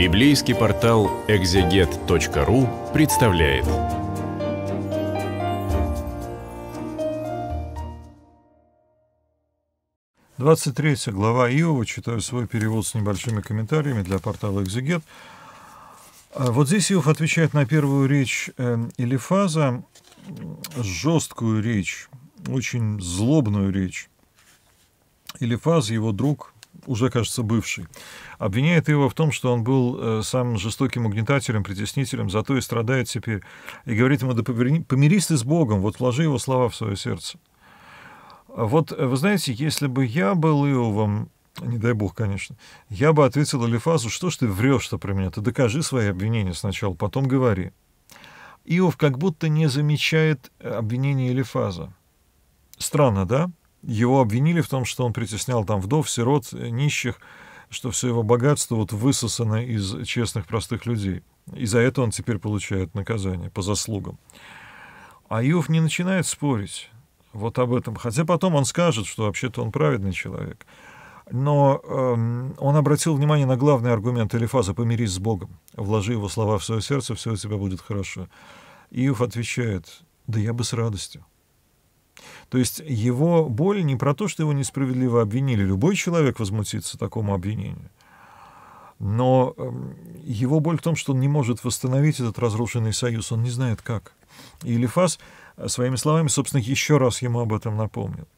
Библейский портал экзегет.ру представляет. Двадцать третья глава Иова, читаю свой перевод с небольшими комментариями для портала «Экзегет». А Вот здесь Иов отвечает на первую речь Элифаза, жесткую речь, очень злобную речь. Элифаз, его друг, уже, кажется, бывший, обвиняет его в том, что он был э, самым жестоким угнетателем, притеснителем, зато и страдает теперь. И говорит ему, да помирись ты с Богом, вот вложи его слова в свое сердце. Вот, э, вы знаете, если бы я был Иовом, не дай бог, конечно, я бы ответил Элифазу, что ж ты врешь-то про меня, ты докажи свои обвинения сначала, потом говори. Иов как будто не замечает обвинения Элифаза. Странно, да? Его обвинили в том, что он притеснял там вдов, сирот, нищих, что все его богатство вот высосано из честных простых людей. И за это он теперь получает наказание по заслугам. А Иов не начинает спорить вот об этом. Хотя потом он скажет, что вообще-то он праведный человек. Но эм, он обратил внимание на главный аргумент Элифаза «помирись с Богом, вложи его слова в свое сердце, все у тебя будет хорошо». Иов отвечает «да я бы с радостью». То есть его боль не про то, что его несправедливо обвинили. Любой человек возмутится такому обвинению. Но эм, его боль в том, что он не может восстановить этот разрушенный союз, он не знает как. И Элифаз э, своими словами, собственно, еще раз ему об этом напомнил.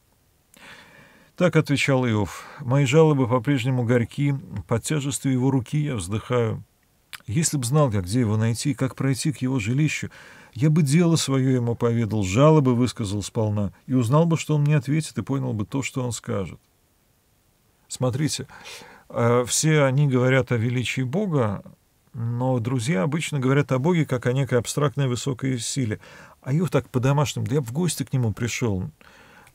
Так отвечал Иов. «Мои жалобы по-прежнему горьки, под тяжестью его руки я вздыхаю. Если б знал я, где его найти, как пройти к его жилищу, я бы дело свое ему поведал, жалобы высказал сполна, и узнал бы, что он мне ответит, и понял бы то, что он скажет». Смотрите, э, все они говорят о величии Бога, но друзья обычно говорят о Боге как о некой абстрактной высокой силе. А Иов так по-домашнему, да я в гости к нему пришел,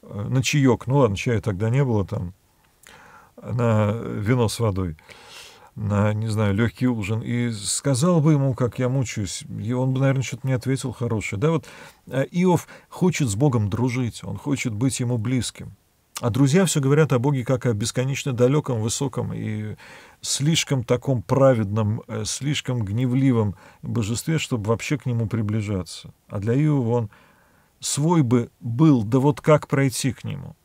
Э, на чаек, ну ладно, чая тогда не было там, на вино с водой, на, не знаю, легкий ужин, и сказал бы ему, как я мучаюсь, и он бы, наверное, что-то мне ответил хорошее. Да, вот э, Иов хочет с Богом дружить, он хочет быть ему близким. А друзья все говорят о Боге как о бесконечно далеком, высоком и слишком таком праведном, э, слишком гневливом божестве, чтобы вообще к нему приближаться. А для Иова он свой бы был, да вот как пройти к нему?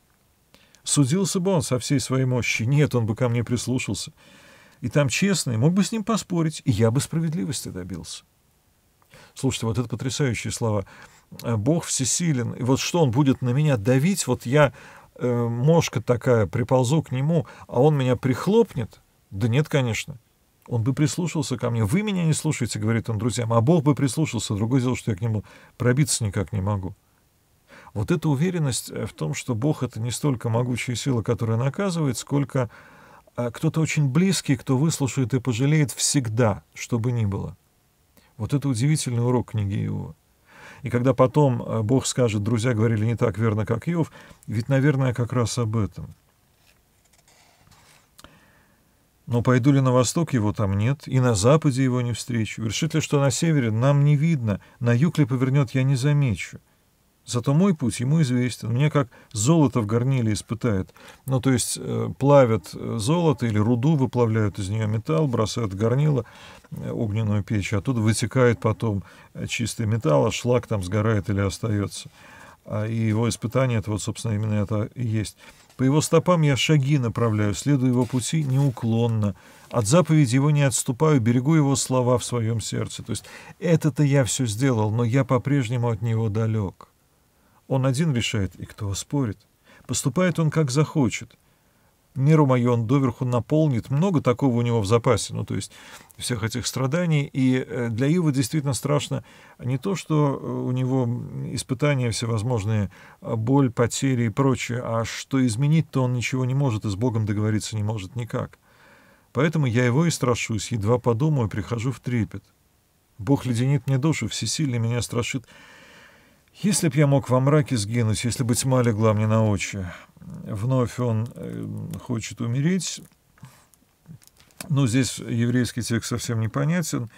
Судился бы он со всей своей мощи? Нет, он бы ко мне прислушался. И там честный, мог бы с ним поспорить, и я бы справедливости добился. Слушайте, вот это потрясающие слова. Бог всесилен, и вот что он будет на меня давить, вот я, э, мошка такая, приползу к нему, а он меня прихлопнет? Да нет, конечно. Он бы прислушался ко мне. Вы меня не слушаете, говорит он друзьям, а Бог бы прислушался. Другое дело, что я к нему пробиться никак не могу. Вот эта уверенность э, в том, что Бог — это не столько могучая сила, которая наказывает, сколько э, кто-то очень близкий, кто выслушает и пожалеет всегда, что бы ни было. Вот это удивительный урок книги Иова. И когда потом э, Бог скажет, друзья говорили не так верно, как Иов, ведь, наверное, как раз об этом. Но пойду ли на восток, его там нет, и на западе его не встречу. Вершит ли, что на севере, нам не видно, на юг ли повернет, я не замечу. Зато мой путь ему известен. Мне как золото в горниле испытает. Ну, то есть э, плавят э, золото или руду, выплавляют из нее металл, бросают в горнило, э, огненную печь, а оттуда вытекает потом чистый металл, а шлак там сгорает или остается. А, и его испытание, это вот, собственно, именно это и есть. По его стопам я шаги направляю, следую его пути неуклонно. От заповеди его не отступаю, берегу его слова в своем сердце. То есть это-то я все сделал, но я по-прежнему от него далек. Он один решает, и кто спорит. Поступает он как захочет. Меру мою он доверху наполнит. Много такого у него в запасе, ну, то есть всех этих страданий. И э, для Ива действительно страшно не то, что э, у него испытания всевозможные, а боль, потери и прочее, а что изменить-то он ничего не может и с Богом договориться не может никак. Поэтому я его и страшусь, едва подумаю, прихожу в трепет. Бог леденит мне душу, всесильный меня страшит. Если б я мог во мраке сгинуть, если бы тьма легла мне на очи, вновь он э, хочет умереть. Ну, здесь еврейский текст совсем непонятен.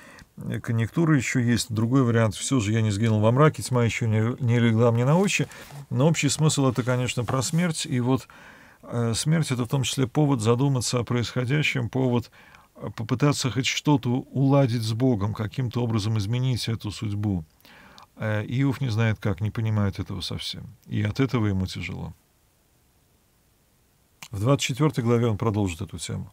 Конъюнктура еще есть. Другой вариант. Все же я не сгинул во мраке, тьма еще не, не легла мне на очи. Но общий смысл это, конечно, про смерть. И вот э, смерть это в том числе повод задуматься о происходящем, повод попытаться хоть что-то уладить с Богом, каким-то образом изменить эту судьбу. Э, Иов не знает как, не понимает этого совсем. И от этого ему тяжело. В 24 главе он продолжит эту тему.